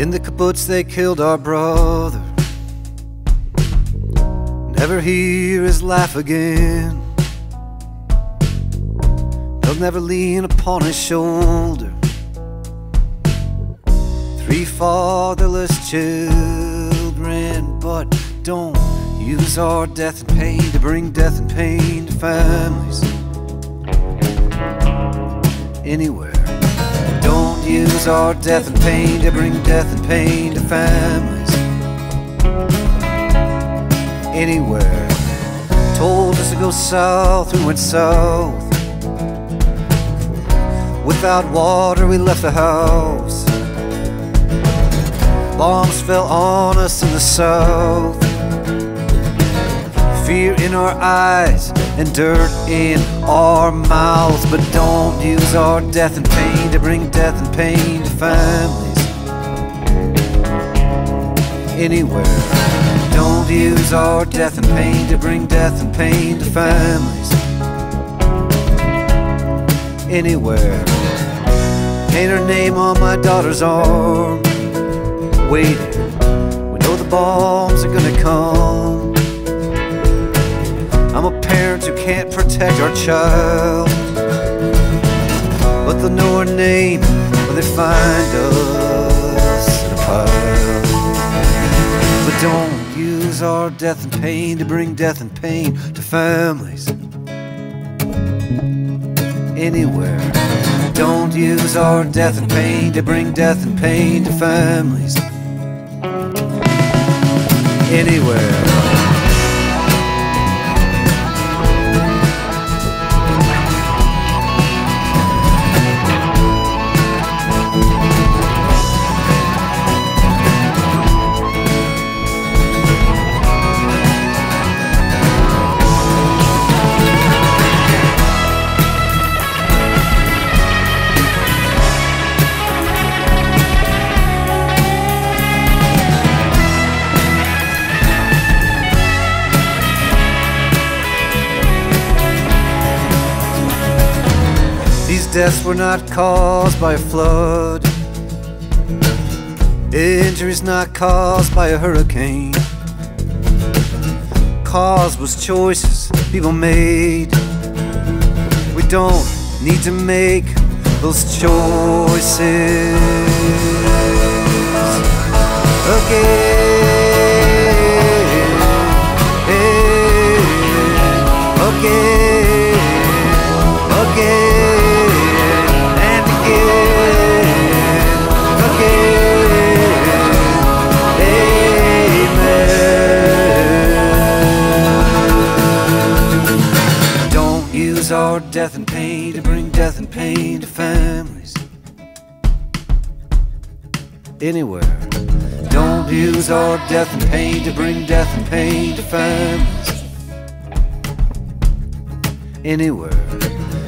In the kibbutz they killed our brother. Never hear his laugh again. They'll never lean upon his shoulder. Three fatherless children, but don't use our death and pain to bring death and pain to families. Anywhere. Use our death and pain to bring death and pain to families. Anywhere. Told us to go south, we went south. Without water, we left the house. Bombs fell on us in the south. Fear in our eyes and dirt in our mouths. But don't use our death and pain to bring death and pain to families. Anywhere. Don't use our death and pain to bring death and pain to families. Anywhere. Paint her name on my daughter's arm. Waiting. We know the bombs can't protect our child. But they'll know her name when they find us in a pile. But don't use our death and pain to bring death and pain to families. Anywhere. Don't use our death and pain to bring death and pain to families. Anywhere. Deaths were not caused by a flood. Injuries not caused by a hurricane. Cause was choices people made. We don't need to make those choices again. Use our death and pain to bring death and pain to families. Anywhere. Don't use our death and pain to bring death and pain to families anywhere.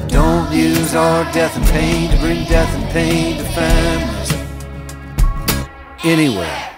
Don't use our death and pain to bring death and pain to families. Anywhere.